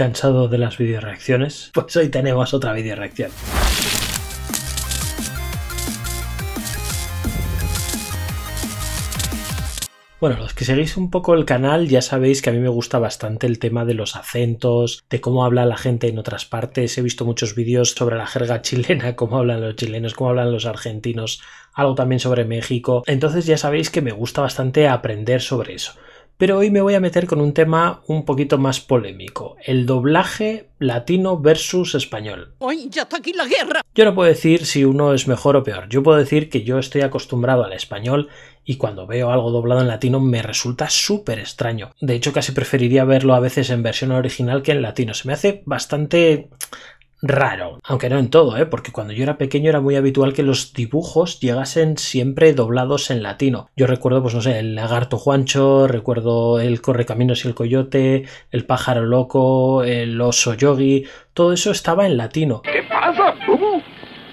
¿Cansado de las videoreacciones? Pues hoy tenemos otra videoreacción. Bueno, los que seguís un poco el canal ya sabéis que a mí me gusta bastante el tema de los acentos, de cómo habla la gente en otras partes. He visto muchos vídeos sobre la jerga chilena, cómo hablan los chilenos, cómo hablan los argentinos, algo también sobre México. Entonces ya sabéis que me gusta bastante aprender sobre eso. Pero hoy me voy a meter con un tema un poquito más polémico, el doblaje latino versus español. ¡Hoy ya está aquí la guerra! Yo no puedo decir si uno es mejor o peor, yo puedo decir que yo estoy acostumbrado al español y cuando veo algo doblado en latino me resulta súper extraño. De hecho, casi preferiría verlo a veces en versión original que en latino. Se me hace bastante raro, aunque no en todo, ¿eh? porque cuando yo era pequeño era muy habitual que los dibujos llegasen siempre doblados en latino. Yo recuerdo, pues no sé, el lagarto Juancho, recuerdo el correcaminos y el coyote, el pájaro loco, el oso yogi, todo eso estaba en latino. ¿Qué pasa?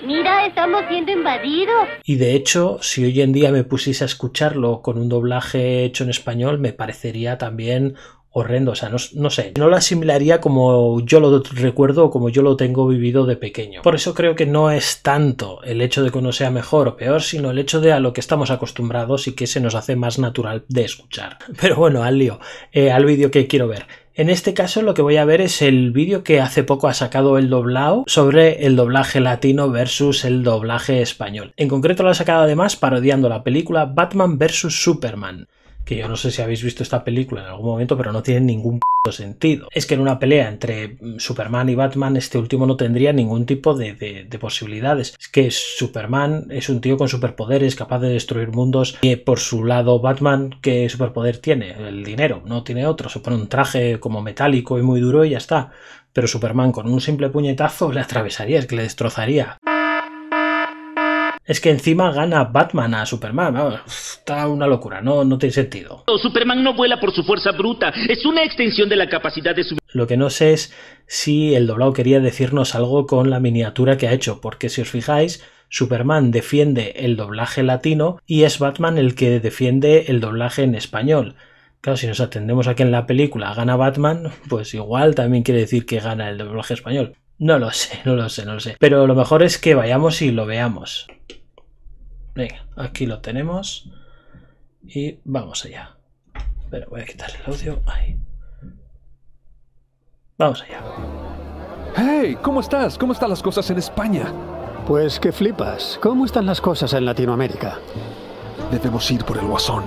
Mira, estamos siendo invadidos. Y de hecho, si hoy en día me pusiese a escucharlo con un doblaje hecho en español, me parecería también horrendo, o sea, no, sé, no lo asimilaría como yo lo recuerdo o como yo lo tengo vivido de pequeño. Por eso creo que no es tanto el hecho de que uno sea mejor o peor, sino el hecho de a lo que estamos acostumbrados y que se nos hace más natural de escuchar. Pero bueno, al lío, eh, al vídeo que quiero ver. En este caso lo que voy a ver es el vídeo que hace poco ha sacado el doblado sobre el doblaje latino versus el doblaje español. En concreto lo ha sacado además parodiando la película Batman vs Superman que yo no sé si habéis visto esta película en algún momento, pero no tiene ningún sentido. Es que en una pelea entre Superman y Batman, este último no tendría ningún tipo de, de, posibilidades. Es que Superman es un tío con superpoderes, capaz de destruir mundos, y por su lado Batman, ¿qué superpoder tiene? El dinero, no tiene otro. Se pone un traje como metálico y muy duro y ya está. Pero Superman con un simple puñetazo le atravesaría, es que le destrozaría es que encima gana Batman a Superman. está una locura, no, no tiene sentido. Superman no vuela por su fuerza bruta, es una extensión de la capacidad de su... Lo que no sé es si el doblado quería decirnos algo con la miniatura que ha hecho, porque si os fijáis, Superman defiende el doblaje latino y es Batman el que defiende el doblaje en español. Claro, si nos atendemos a que en la película gana Batman, pues igual también quiere decir que gana el doblaje español. No lo sé, no lo sé, no lo sé. Pero lo mejor es que vayamos y lo veamos. Venga, aquí lo tenemos. Y vamos allá. Pero voy a quitar el audio. Ahí. Vamos allá. Hey, ¿cómo estás? ¿Cómo están las cosas en España? Pues que flipas. ¿Cómo están las cosas en Latinoamérica? Debemos ir por el guasón.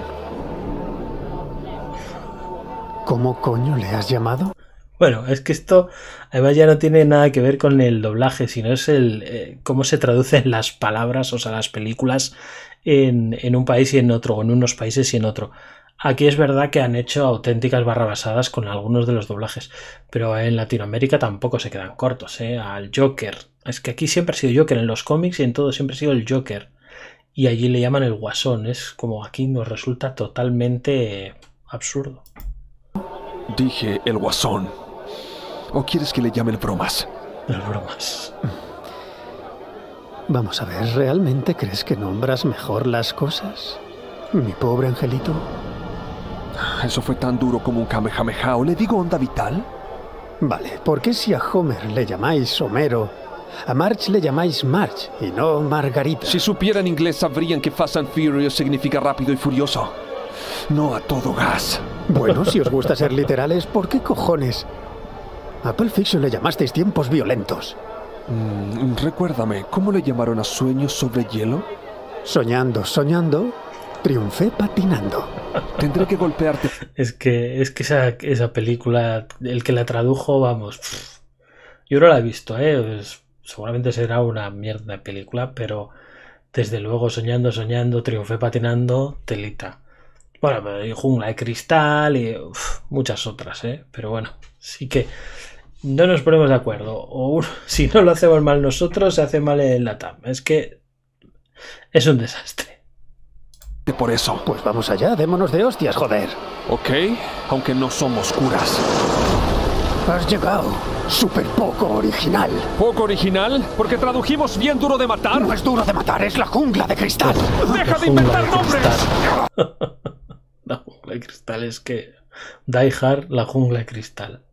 ¿Cómo coño le has llamado? Bueno, es que esto además ya no tiene nada que ver con el doblaje, sino es el eh, cómo se traducen las palabras, o sea, las películas en, en, un país y en otro, o en unos países y en otro. Aquí es verdad que han hecho auténticas barrabasadas con algunos de los doblajes, pero en Latinoamérica tampoco se quedan cortos, ¿eh? Al Joker. Es que aquí siempre ha sido Joker, en los cómics y en todo siempre ha sido el Joker. Y allí le llaman el Guasón. Es como aquí nos resulta totalmente absurdo. Dije el Guasón. ¿O quieres que le llame el bromas? El bromas. Vamos a ver, ¿realmente crees que nombras mejor las cosas? Mi pobre angelito. Eso fue tan duro como un kamehameha. ¿O le digo onda vital? Vale, ¿por qué si a Homer le llamáis Homero, a Marge le llamáis Marge y no Margarita? Si supieran inglés sabrían que Fast and Furious significa rápido y furioso. No a todo gas. Bueno, si os gusta ser literales, ¿por qué cojones a Pulp Fiction le llamasteis tiempos violentos. Mm, recuérdame, ¿cómo le llamaron a Sueños sobre hielo? Soñando, soñando, triunfé patinando. Tendré que golpearte. Es que, es que esa, esa película, el que la tradujo, vamos. yo no la he visto, ¿eh? Pues, seguramente será una mierda de película, pero desde luego, soñando, soñando, triunfé patinando, telita. Bueno, y Jungla de Cristal y muchas otras, ¿eh? Pero bueno, sí que no nos ponemos de acuerdo. O si no lo hacemos mal nosotros, se hace mal en la TAM. Es que es un desastre. Por eso. Pues vamos allá, démonos de hostias, joder. Ok, aunque no somos curas. Has llegado. Súper poco original. ¿Poco original? Porque tradujimos bien duro de matar. No es duro de matar, es la jungla de cristal. ¡Deja de inventar nombres! la jungla de cristal es que. Die Hard, la jungla de cristal.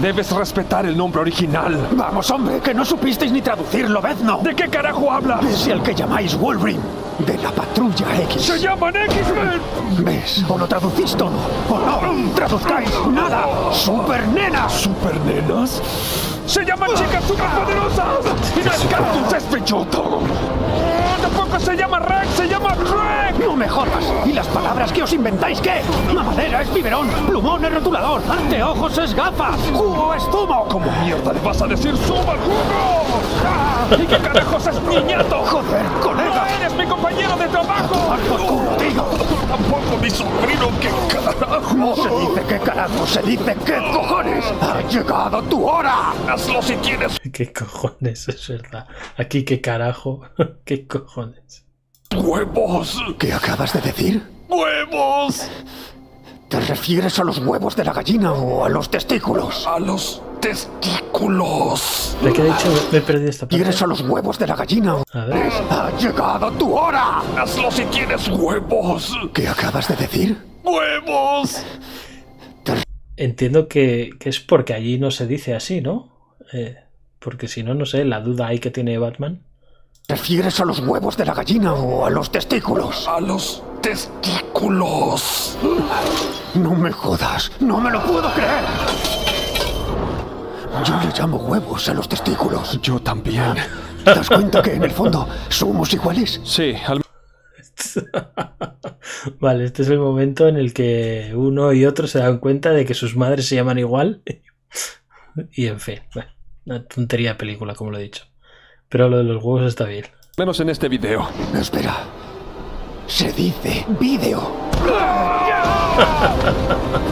Debes respetar el nombre original. Vamos, hombre, que no supisteis ni traducirlo, Bezno. ¿De qué carajo hablas? Es el que llamáis Wolverine, de la Patrulla X. ¡Se llaman X-Men! ¿Ves? O lo traducís todo, o no traduzcáis nada. ¡Super Nena! ¿Supernenas? ¡Se llaman chicas superpoderosas! ¡Y no es Cactus, es Pechota! ¡Oh, ¡Tampoco se llama Rex, se llama Shrek! No me jodas. ¿Y las palabras que os inventáis qué? Mamadera es biberón, plumón es rotulador, anteojos es gafas, jugo es zumo. ¿Cómo mierda le vas a decir suba al jugo? ¡Ah! ¿Y qué carajos es niñato? Joder, colega. ¡No eres mi compañero de trabajo! por culo, tío. Tampoco mi sobrino, ¿qué carajo? No se dice qué carajo, se dice qué cojones. Ha llegado tu hora. Hazlo si quieres. ¿Qué cojones? Es verdad. Aquí, ¿qué carajo? ¿Qué cojones? ¡Huevos! ¿Qué acabas de decir? ¡Huevos! ¿Te refieres a los huevos de la gallina o a los testículos? A los testículos. ¿De qué he dicho? Me he perdido esta parte. ¿Quieres a los huevos de la gallina o... A ver. ¡Ha llegado tu hora! Hazlo si quieres huevos. ¿Qué acabas de decir? ¡Huevos! Entiendo que, que es porque allí no se dice así, ¿no? Eh, porque si no, no sé, la duda ahí que tiene Batman. ¿Te refieres a los huevos de la gallina o a los testículos? A los testículos. No me jodas, no me lo puedo creer. Yo le llamo huevos a los testículos. Yo también. ¿Te das cuenta que en el fondo somos iguales? Sí, al Vale, este es el momento en el que uno y otro se dan cuenta de que sus madres se llaman igual. y en fin, bueno, una tontería de película, como lo he dicho. Pero lo de los huevos está bien. menos en este video. Espera. Se dice vídeo.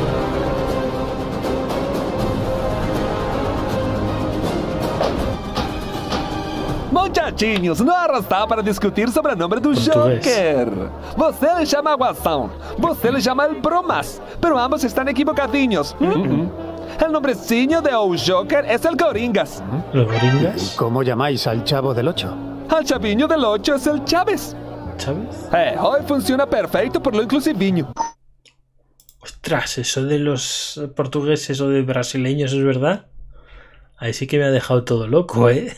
Muchachinhos, no arrastar para discutir sobre o nome do. Joker. Você lhe chama Guasão, você lhe chama El Bromas, pero ambos están equivocadinhos. El nombrecinho de o Joker es el Coringas. Los gringas, ¿Cómo llamáis al chavo del 8? Al chaviño del 8 es el Chávez. ¿sabes? Eh, hoy funciona perfecto por lo inclusivinho. Ostras, eso de los portugueses o de brasileños es verdad. Ahí sí que me ha dejado todo loco, ¿eh?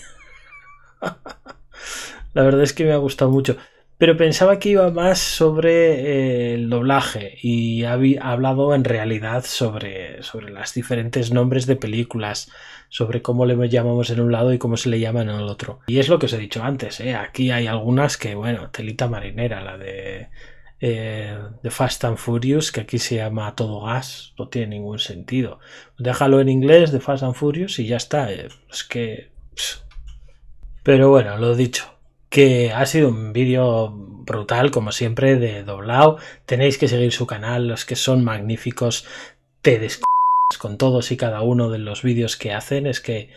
La verdad es que me ha gustado mucho. Pero pensaba que iba más sobre eh, el doblaje y ha, hablado en realidad sobre, sobre los diferentes nombres de películas, sobre cómo le llamamos en un lado y cómo se le llama en el otro. Y es lo que os he dicho antes, ¿eh? aquí hay algunas que, bueno, telita marinera, la de eh, de Fast and Furious, que aquí se llama todo gas, no tiene ningún sentido. Déjalo en inglés de Fast and Furious y ya está. eh, Es que. Pero bueno, lo dicho. Que ha sido un vídeo brutal, como siempre, de doblado. Tenéis que seguir su canal, los que son magníficos. Te con todos y cada uno de los vídeos que hacen. Es que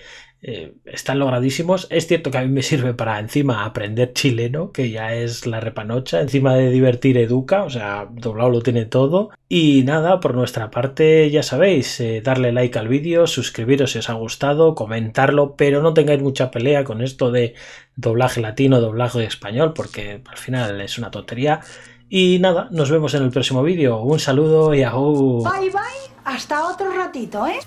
eh, están logradísimos. Es cierto que a mí me sirve para encima aprender chileno, que ya es la repanocha. Encima de divertir educa, o sea, doblado lo tiene todo. Y nada, por nuestra parte, ya sabéis, eh, darle like al vídeo, suscribiros si os ha gustado, comentarlo, pero no tengáis mucha pelea con esto de doblaje latino, doblaje español, porque al final es una tontería. Y nada, nos vemos en el próximo vídeo. Un saludo y aún. Bye bye, hasta otro ratito, ¿eh?